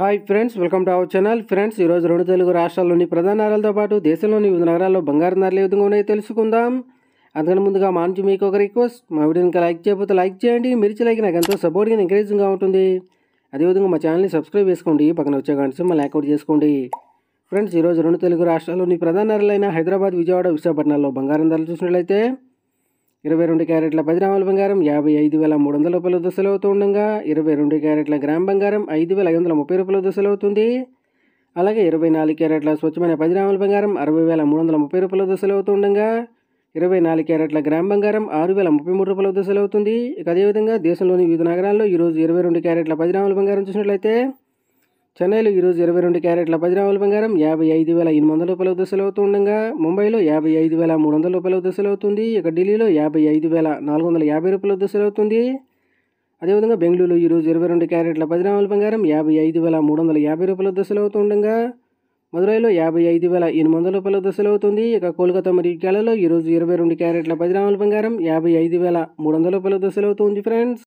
Hi friends welcome to our channel. Friends ఈరోజు రెండు తెలుగు రాష్ట్రాల్లోని ప్రధాన నగరాలతో పాటు దేశంలోని వివిధ నగరాల్లో బంగారు ధరలు ఏ విధంగా ఉన్నాయో తెలుసుకుందాం. అందుకని ముందుగా మా నుంచి మీకు ఒక రిక్వెస్ట్ మా వీడియోని లైక్ చేయకపోతే లైక్ చేయండి మిర్చి లైక్ నాకు ఎంతో సపోర్ట్గా ఎంకరేజింగ్గా ఉంటుంది. అదేవిధంగా మా ఛానల్ని సబ్స్క్రైబ్ చేసుకోండి పక్కన వచ్చే గంట మళ్ళీ అవుట్ చేసుకోండి. ఫ్రెండ్స్ ఈరోజు రెండు తెలుగు రాష్ట్రాల్లోని ప్రధాన నగరాలైన హైదరాబాద్ విజయవాడ విశాఖపట్నాల్లో బంగారం ధరలు చూసినట్లయితే ఇరవై రెండు క్యారెట్ల పది గ్రాముల బంగారం యాభై ఐదు వేల మూడు వందల రూపాయల దశలు అవుతూ ఉండగా ఇరవై రెండు క్యారెట్ల గ్రామ్ బంగారం ఐదు వేల ఐదు వందల ముప్పై రూపాయల దశలు అవుతుంది. అలాగే ఇరవై నాలుగు క్యారెట్ల స్వచ్ఛమైన పది గ్రాముల బంగారం అరవై వేల మూడు వందల ముప్పై రూపాయల దశలు అవుతూ ఉండగా ఇరవై నాలుగు క్యారెట్ల గ్రామ్ బంగారం ఆరు వేల ముప్పై మూడు రూపాయల దశలు అవుతుంది. ఇక అదేవిధంగా దేశంలోని వివిధ నగరాల్లో ఈరోజు ఇరవై రెండు క్యారెట్ల పది గ్రాముల బంగారం చూసినట్లయితే చెన్నైలో ఈరోజు ఇరవై రెండు క్యారెట్ల పది బంగారం యాభై ఐదు వేల ఎనిమిది వందల రూపాయల దశలు అవుతుండగా ముంబైలో యాభై ఐదు వేల మూడు వందల రూపాయల దశలు అవుతుంది ఇక ఢిల్లీలో యాభై ఐదు వేల నాలుగు వందల యాభై రూపాయల దశలు అవుతుంది. అదేవిధంగా బెంగళూరులో ఈరోజు ఇరవై రెండు క్యారెట్ల పది బంగారం యాభై ఐదు వేల మూడు వందల యాభై రూపాయల దశలు అవుతుండగా మదురైలో యాభై ఐదు వేల ఎనిమిది వందల రూపాయల దశలు అవుతుంది ఇక కోల్కతా మరియు కేరళలో ఈరోజు ఇరవై రెండు క్యారెట్ల పది బంగారం యాభై ఐదు వేల మూడు వందల రూపాయల దశలు అవుతుంది ఫ్రెండ్స్.